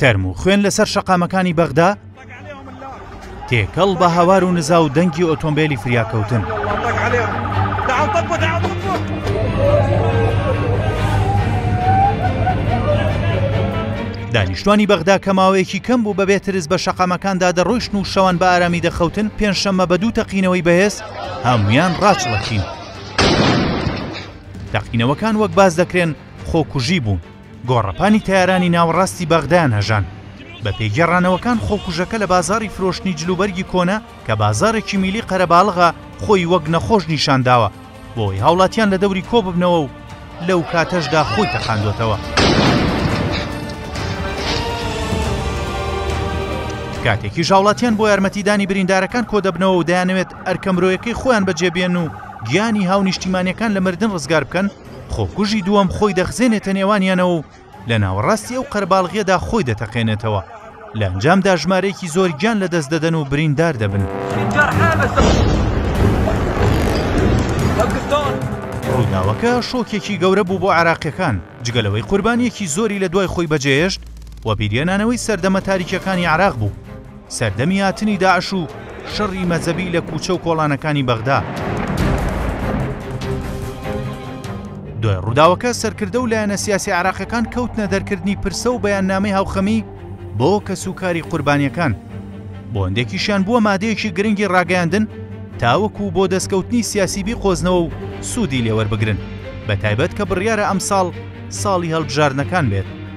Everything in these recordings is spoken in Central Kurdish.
تەرم و خوێن لەسەر شەقامەکانی بەغدا تێکەڵ بە هاوار و نزا و دەنگی ئۆتۆمبیلی فریاکەوتن. دانیشتوانی بەغدا کە ماوەیەکی کەم بوو بەبێ ترس بە شەقامەکاندا دەڕۆیشتن و شەوان بە ئارامی دەخەوتن، پێنجشەممە بە دوو تەقینەوەی بەهێز هەموویان ڕاچڵەکین. تەقینەوەکان وەک باس دەکرێن خۆکوژی بوون. گۆڕەپانی تەیارانی ناوەڕاستی بەغدایان هەژاند. بەپێی گێڕانەوەکان خۆکوژەکە لە بازاڕی فرۆشتنی جلوبەرگی کۆنە، کە بازاڕێکی میلی قەرەباڵغە خۆی وەک نەخۆش نیشان داوە بۆی هاوڵاتیان لە دەوری کۆ ببنەوە و لەو کاتەشدا خۆی تەقاندۆتەوە. کاتێکی ژاوڵاتیان بۆ یارمەتیدانی بریندارەکان کۆ دەبنەوە و دەیانەوێت ئەرکە مرۆیەکەی خۆیان بەجێبێن و گیانی هاونیشتیمانەکان لە مردن ڕزگار بکەن خۆکوژی دووەم خۆی دەخزێنێتە نێوانیانەوە و لە ناوەڕاستی ئەو قەرباڵغیەدا خۆی دەتەقێنێتەوە، لە ئەنجامدا ژمارەیەکی زۆر گیان لەدەست دەدەن و بریندار دەبن. ڕووداوەکە شۆکێکی گەورە بوو بۆ عراقیەکان، جگەلەوەی قوربانیەکی زۆری لە دوای خۆی بەجێهێشت و بیریێنانەوەی سەردەمە تاریکەکانی عراق بوو. سەردەمی هاتنی داعش و شەڕی مەزەبی لە کوچە و کۆڵانەکانی بەغدا. دوای ڕووداوەکە سەرکردە و لایەنە سیاسیە عێراقیەکان کەوتنە دەرکردنی پرسە و بەیاننامەی هاوخەمی بۆ کەس و کاری قوربانیەکان. بۆ هەندێکیشیان بووە مادەیەکی گرنگی ڕاگەیاندن تاوەکو بۆ دەستکەوتنی سیاسی بیقۆزنەوە و سوودی لێوەربگرن بەتایبەت کە بڕیارە ئەمساڵ ساڵی هەڵبژاردنەکان بێت.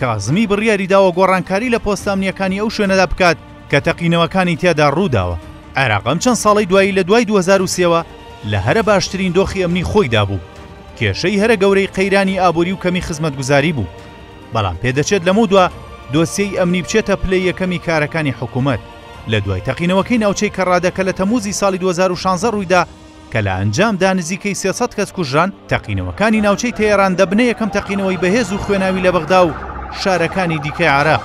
کازمی بڕیاری داوە گۆڕانکاری لە پۆستە ئەمنییەکانی ئەو شوێنەدا بکات کە تەقینەوەکانی تیادا ڕووداوە. عێراق ئەم چەند ساڵەی دوایی لە دوای دوو هەزار و سێ وە لە هەرە باشترین دۆخی ئەمنی خۆیدا بوو. کێشەی هەرە گەورەی قەیرانی ئابووری و کەمی خزمەتگوزاری بوو. بەڵام پێدەچێت لەمەودوا دۆسیەی ئەمنی بچێتە پلەی یەکەمی کارەکانی حکوومەت. لە دوای تەقینەوەکەی ناوچەی کەڕادە کە لە تەمووزی ساڵی دوو هەزار و شانزە ڕوویدا، کە لە ئەنجامدا نزیکەی سێ سەد کەس کوژران، تەقینەوەکانی ناوچەی تەیەران دەبنە یەکەم تەقینەوەی بەهێز و خوێناوی لە بەغدا و شارەکانی دیکەی عێراق.